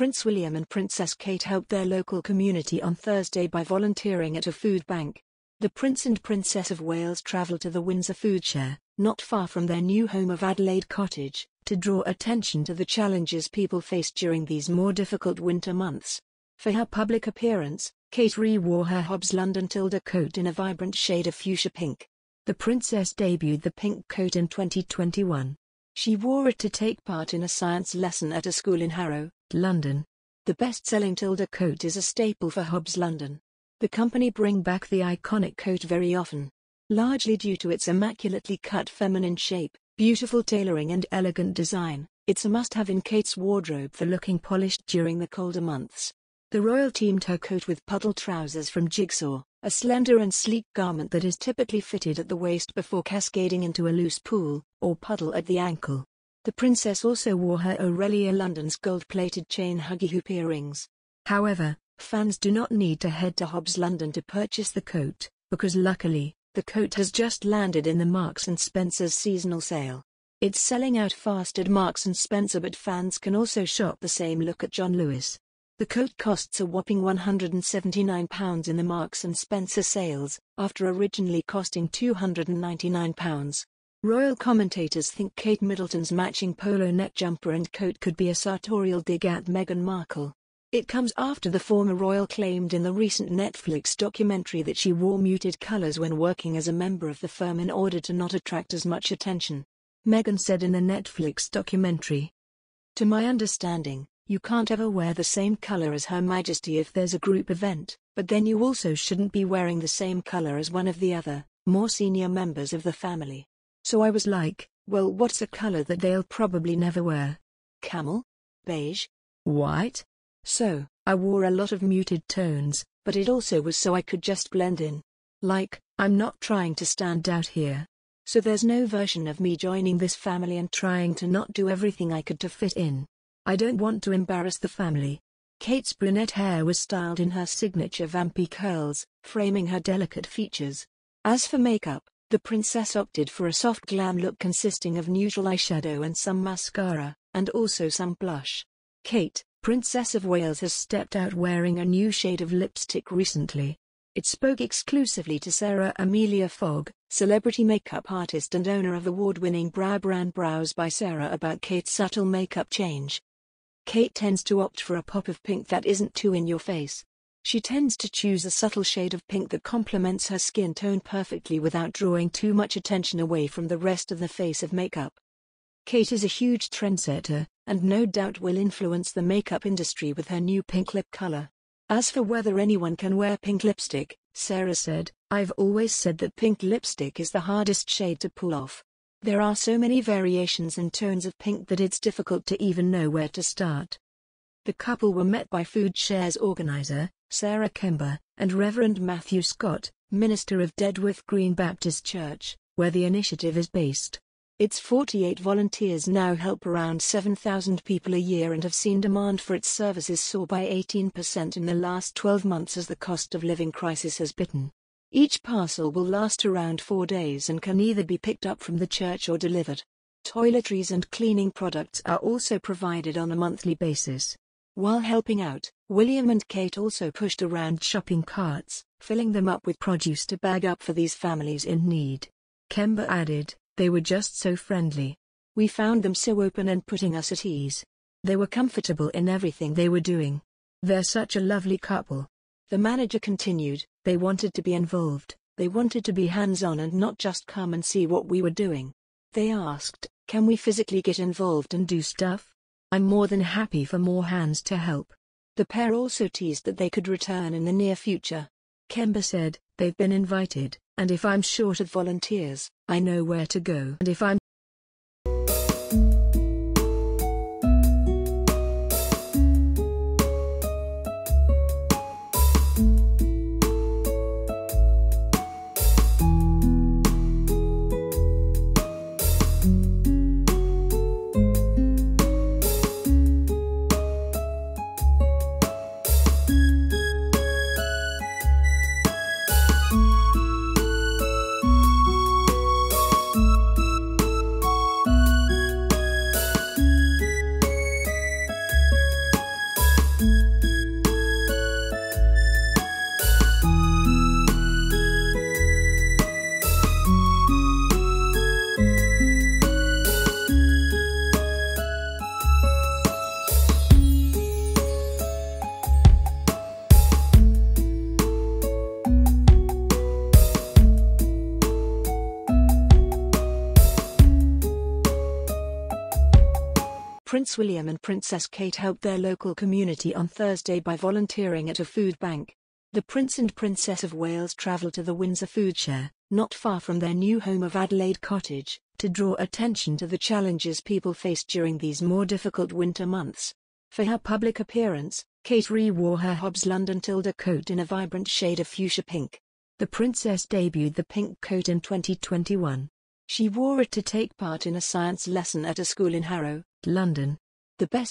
Prince William and Princess Kate helped their local community on Thursday by volunteering at a food bank. The Prince and Princess of Wales travelled to the Windsor Food Share, not far from their new home of Adelaide Cottage, to draw attention to the challenges people face during these more difficult winter months. For her public appearance, Kate re-wore her Hobbs London Tilda coat in a vibrant shade of fuchsia pink. The princess debuted the pink coat in 2021. She wore it to take part in a science lesson at a school in Harrow, London. The best-selling Tilda coat is a staple for Hobbs London. The company bring back the iconic coat very often. Largely due to its immaculately cut feminine shape, beautiful tailoring and elegant design, it's a must-have in Kate's wardrobe for looking polished during the colder months. The royal teamed her coat with puddle trousers from Jigsaw, a slender and sleek garment that is typically fitted at the waist before cascading into a loose pool, or puddle at the ankle. The princess also wore her Orelia London's gold-plated chain huggy hoop earrings. However, Fans do not need to head to Hobbs London to purchase the coat, because luckily, the coat has just landed in the Marks & Spencer's seasonal sale. It's selling out fast at Marks & Spencer but fans can also shop the same look at John Lewis. The coat costs a whopping £179 in the Marks & Spencer sales, after originally costing £299. Royal commentators think Kate Middleton's matching polo neck jumper and coat could be a sartorial dig at Meghan Markle. It comes after the former royal claimed in the recent Netflix documentary that she wore muted colors when working as a member of the firm in order to not attract as much attention. Meghan said in the Netflix documentary. To my understanding, you can't ever wear the same color as Her Majesty if there's a group event, but then you also shouldn't be wearing the same color as one of the other, more senior members of the family. So I was like, well, what's a color that they'll probably never wear? Camel? Beige? White? So, I wore a lot of muted tones, but it also was so I could just blend in. Like, I'm not trying to stand out here. So there's no version of me joining this family and trying to not do everything I could to fit in. I don't want to embarrass the family. Kate's brunette hair was styled in her signature vampy curls, framing her delicate features. As for makeup, the princess opted for a soft glam look consisting of neutral eyeshadow and some mascara, and also some blush. Kate, Princess of Wales has stepped out wearing a new shade of lipstick recently. It spoke exclusively to Sarah Amelia Fogg, celebrity makeup artist and owner of award-winning brow brand Brows by Sarah about Kate's subtle makeup change. Kate tends to opt for a pop of pink that isn't too in your face. She tends to choose a subtle shade of pink that complements her skin tone perfectly without drawing too much attention away from the rest of the face of makeup. Kate is a huge trendsetter, and no doubt will influence the makeup industry with her new pink lip color. As for whether anyone can wear pink lipstick, Sarah said, I've always said that pink lipstick is the hardest shade to pull off. There are so many variations and tones of pink that it's difficult to even know where to start. The couple were met by Food Share's organizer, Sarah Kember, and Reverend Matthew Scott, minister of Dedworth Green Baptist Church, where the initiative is based. Its 48 volunteers now help around 7,000 people a year and have seen demand for its services soar by 18% in the last 12 months as the cost of living crisis has bitten. Each parcel will last around four days and can either be picked up from the church or delivered. Toiletries and cleaning products are also provided on a monthly basis. While helping out, William and Kate also pushed around shopping carts, filling them up with produce to bag up for these families in need. Kember added, they were just so friendly. We found them so open and putting us at ease. They were comfortable in everything they were doing. They're such a lovely couple. The manager continued, they wanted to be involved, they wanted to be hands-on and not just come and see what we were doing. They asked, can we physically get involved and do stuff? I'm more than happy for more hands to help. The pair also teased that they could return in the near future. Kember said, they've been invited, and if I'm short of volunteers, I know where to go. And if I'm Prince William and Princess Kate helped their local community on Thursday by volunteering at a food bank. The Prince and Princess of Wales travelled to the Windsor Food Share, not far from their new home of Adelaide Cottage, to draw attention to the challenges people face during these more difficult winter months. For her public appearance, Kate re-wore her Hobbs London Tilda coat in a vibrant shade of fuchsia pink. The princess debuted the pink coat in 2021. She wore it to take part in a science lesson at a school in Harrow, London. The best